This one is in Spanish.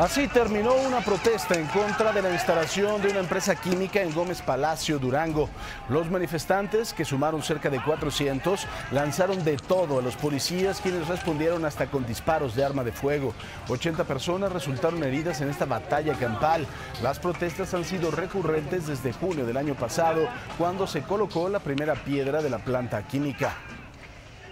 Así terminó una protesta en contra de la instalación de una empresa química en Gómez Palacio, Durango. Los manifestantes, que sumaron cerca de 400, lanzaron de todo a los policías, quienes respondieron hasta con disparos de arma de fuego. 80 personas resultaron heridas en esta batalla campal. Las protestas han sido recurrentes desde junio del año pasado, cuando se colocó la primera piedra de la planta química.